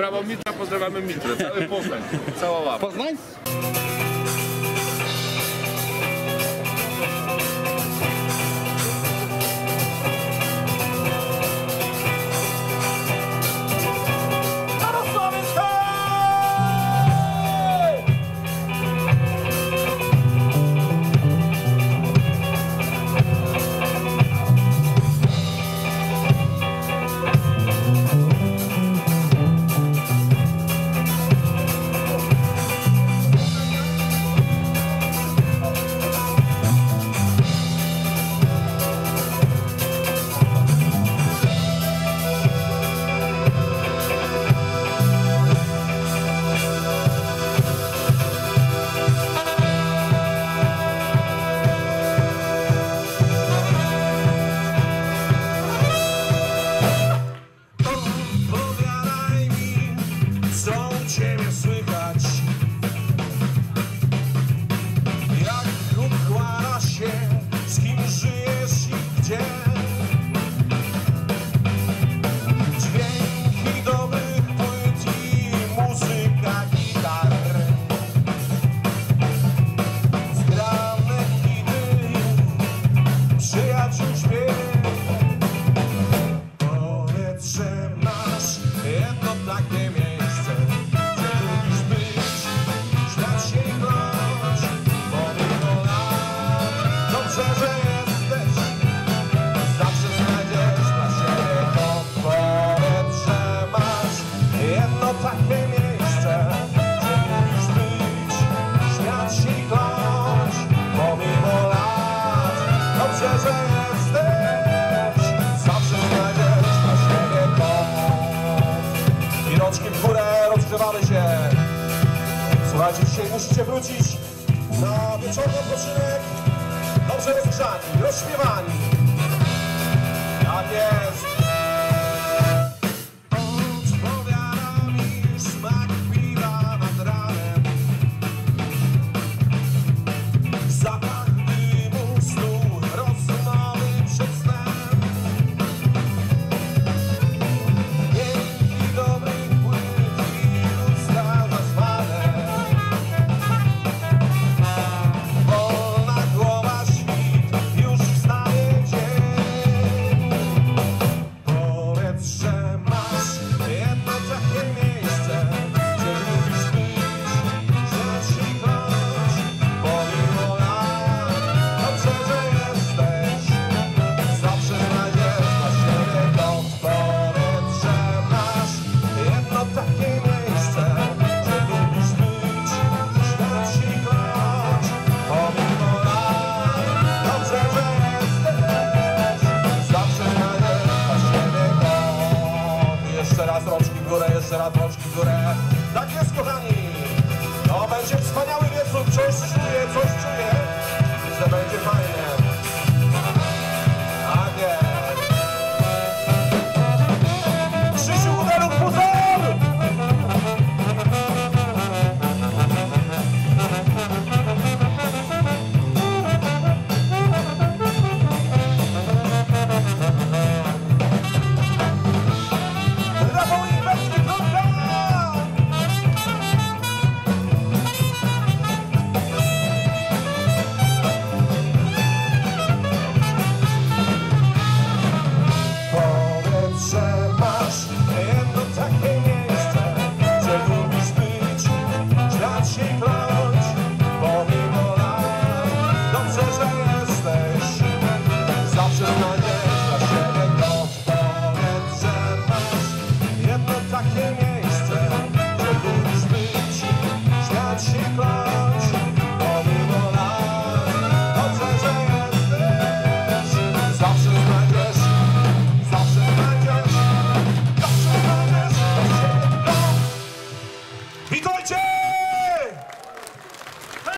Brawo Mitra, pozdrawiamy Mitrę, cały Poznań, cała łapa. Poznań? nogi w górę, rozgrzewamy się. Słuchajcie, dzisiaj musicie wrócić na wieczorny odpoczynek dobrze rozgrzani, rozśpiewani. Tak jest. strzela drążki w górę. Tak jest, kochani. To będzie wspaniały wieczór. Coś czuję, coś czuję.